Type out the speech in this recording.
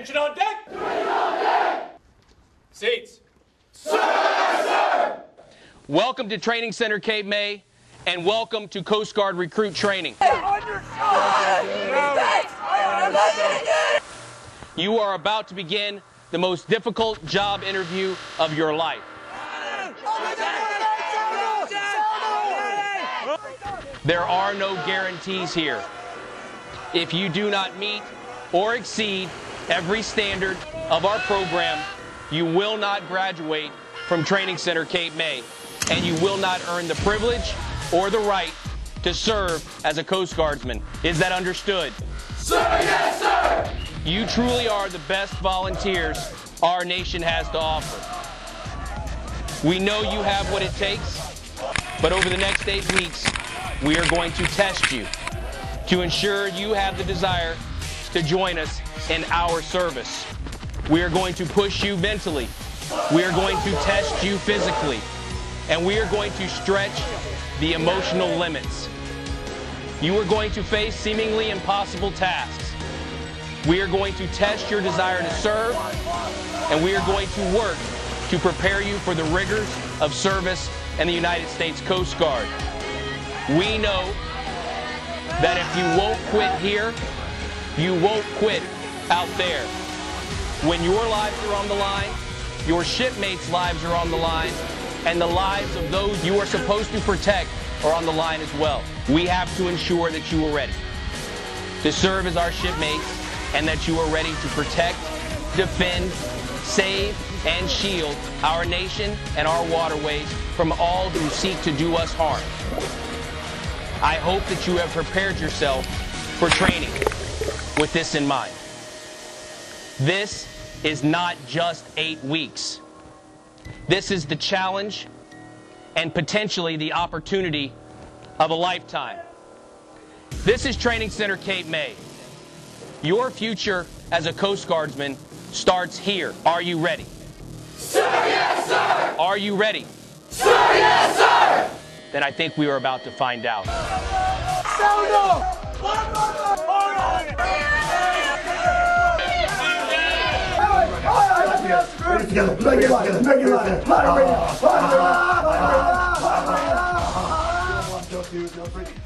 Attention on deck! Attention on deck! Seats. Welcome to Training Center Cape May, and welcome to Coast Guard recruit training. You are about to begin the most difficult job interview of your life. There are no guarantees here. If you do not meet or exceed every standard of our program, you will not graduate from Training Center Cape May, and you will not earn the privilege or the right to serve as a Coast Guardsman. Is that understood? Sir, yes, sir! You truly are the best volunteers our nation has to offer. We know you have what it takes, but over the next eight weeks, we are going to test you to ensure you have the desire to join us in our service. We are going to push you mentally. We are going to test you physically. And we are going to stretch the emotional limits. You are going to face seemingly impossible tasks. We are going to test your desire to serve, and we are going to work to prepare you for the rigors of service in the United States Coast Guard. We know that if you won't quit here, you won't quit out there. When your lives are on the line, your shipmates' lives are on the line, and the lives of those you are supposed to protect are on the line as well. We have to ensure that you are ready to serve as our shipmates and that you are ready to protect, defend, save, and shield our nation and our waterways from all who seek to do us harm. I hope that you have prepared yourself for training with this in mind. This is not just eight weeks. This is the challenge and potentially the opportunity of a lifetime. This is Training Center Cape May. Your future as a Coast Guardsman starts here. Are you ready? Sir, yes, sir! Are you ready? Sir, yes, sir! Then I think we are about to find out. Together. Make it light. Make it light. Light it. Light it. Light it. One, two, three.